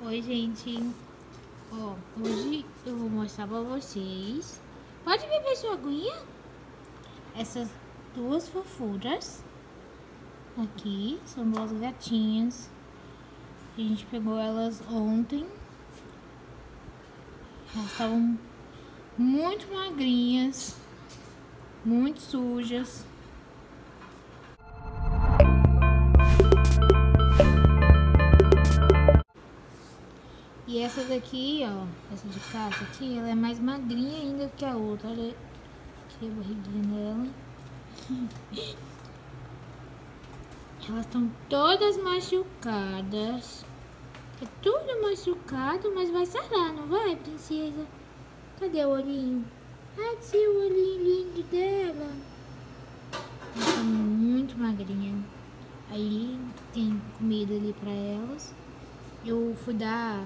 Oi, gente. Ó, hoje eu vou mostrar pra vocês. Pode beber sua aguinha? Essas duas fofuras. Aqui, são duas gatinhas. A gente pegou elas ontem. Elas estavam muito magrinhas, muito sujas. Essa daqui, ó, essa de casa aqui, ela é mais magrinha ainda que a outra. Olha aqui a barriguinha dela. Elas estão todas machucadas. É tudo machucado, mas vai sarar, não vai, princesa? Cadê o olhinho? Cadê o olhinho lindo dela? Ela tá muito magrinha. Aí tem comida ali pra elas. Eu fui dar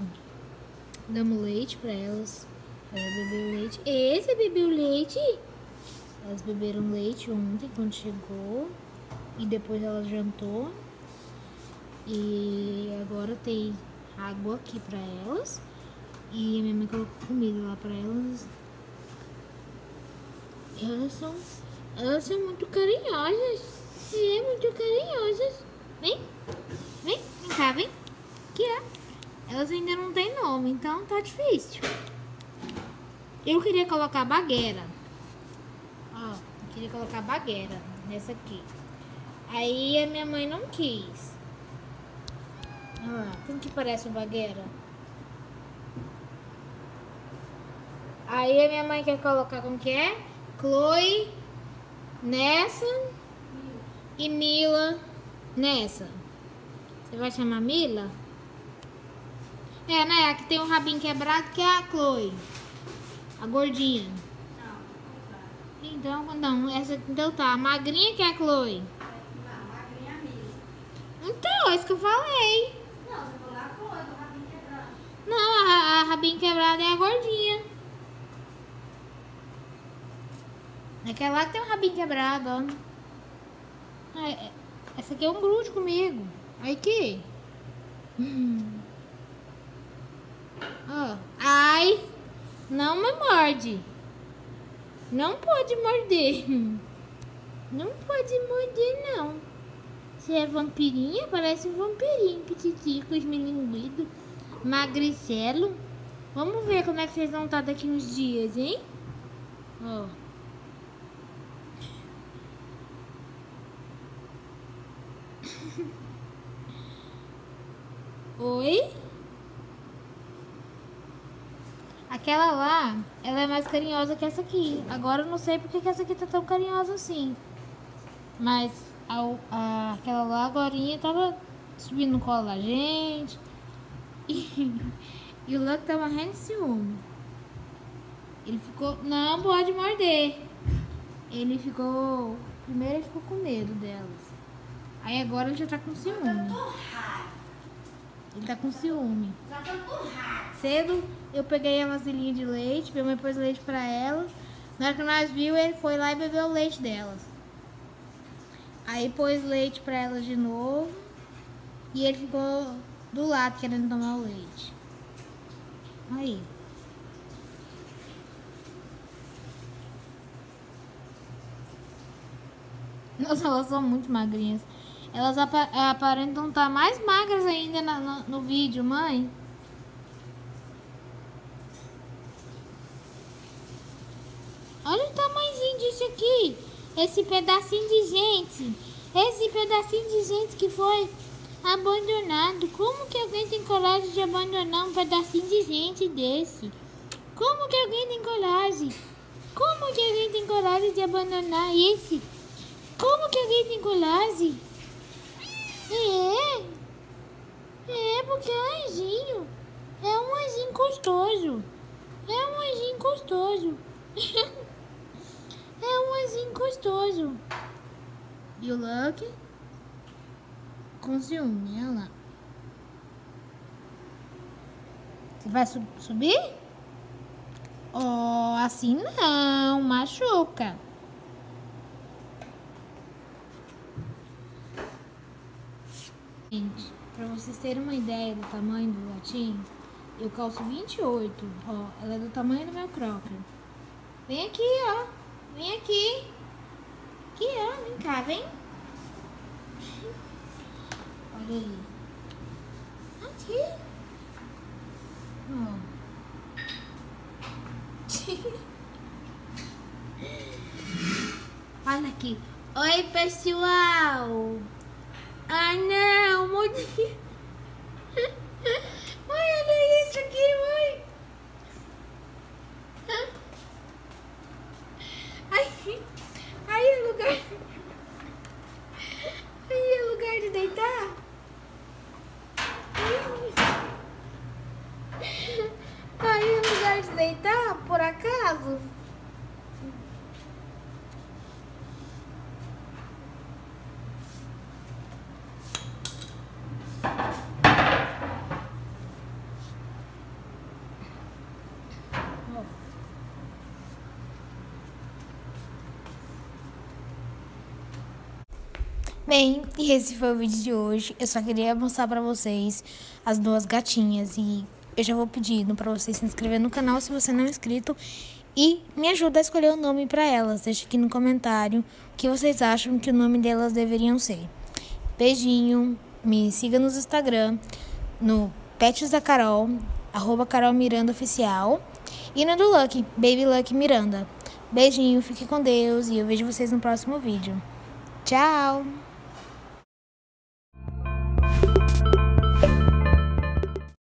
Damos leite pra elas. Ela bebeu leite. Esse bebeu leite? Elas beberam leite ontem quando chegou. E depois ela jantou. E agora tem água aqui pra elas. E a minha mãe colocou comida lá pra elas. Elas são, elas são muito carinhosas. É, muito carinhosas. Vem, vem, vem cá, vem. Aqui, ó. Elas ainda não têm nome, então tá difícil. Eu queria colocar bagueira. Ó, eu queria colocar bagueira nessa aqui. Aí a minha mãe não quis. Lá, como que parece o bagueira? Aí a minha mãe quer colocar como que é? Chloe nessa e Mila nessa. Você vai chamar Mila? É, né? A que tem o rabinho quebrado que é a Chloe. A gordinha. Não, Então, não, essa então tá. A magrinha que é a Chloe. Não, magrinha mesmo. Então, é isso que eu falei. Não, você falou a Chloe, do rabinho quebrado. Não, a, a rabinho quebrado é a gordinha. Aquela lá que tem o rabinho quebrado, ó. É, é, essa aqui é um grude comigo. Aí que. Hum. Ó. Ai, não me morde. Não pode morder. Não pode morder, não. Você é vampirinha? Parece um vampirinho, petitico, esmilinguido, magricelo. Vamos ver como é que vocês vão estar daqui uns dias, hein? Ó. Oi? Aquela lá, ela é mais carinhosa que essa aqui. Agora eu não sei porque que essa aqui tá tão carinhosa assim. Mas a, a, aquela lá agora tava subindo no colo da gente. E, e o Luck tá morrendo de ciúme. Ele ficou. Não pode morder. Ele ficou. Primeiro ele ficou com medo delas. Aí agora ele já tá com ciúme. Ele tá com ciúme. Cedo eu peguei a vasilhinha de leite, minha mãe pôs leite pra elas. Na hora que nós viu, ele foi lá e bebeu o leite delas. Aí pôs leite pra elas de novo. E ele ficou do lado querendo tomar o leite. Aí. Nossa, elas são muito magrinhas. Elas aparentam estar mais magras ainda no, no vídeo, mãe. Olha o tamanhozinho disso aqui. Esse pedacinho de gente. Esse pedacinho de gente que foi abandonado. Como que alguém tem coragem de abandonar um pedacinho de gente desse? Como que alguém tem coragem? Como que alguém tem coragem de abandonar esse? Como que alguém tem coragem? É. É, porque é um anjinho. É um anjinho gostoso. É um anjinho gostoso. anjinho gostoso. E o Lucky? Com ciúme, olha lá. Você vai su subir? Oh, assim não, machuca. Gente, pra vocês terem uma ideia do tamanho do gatinho, eu calço 28. Ó, ela é do tamanho do meu crocker. Vem aqui, ó. Vem aqui. Aqui, ó. Vem cá, vem. Olha aí. Aqui. Ó. Olha aqui. Oi, pessoal. Ah, não, mordi. Mãe, olha isso aqui, mãe. Aí, aí é lugar. Aí é lugar de deitar. Aí é lugar de deitar, por acaso? Bem, e esse foi o vídeo de hoje. Eu só queria mostrar pra vocês as duas gatinhas e eu já vou pedindo pra vocês se inscrever no canal se você não é inscrito e me ajuda a escolher o nome pra elas. Deixa aqui no comentário o que vocês acham que o nome delas deveriam ser. Beijinho, me siga nos Instagram, no Pets da Carol, arroba Carol Miranda Oficial e no do Lucky, Baby Lucky Miranda. Beijinho, fique com Deus e eu vejo vocês no próximo vídeo. Tchau!